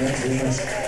Gracias.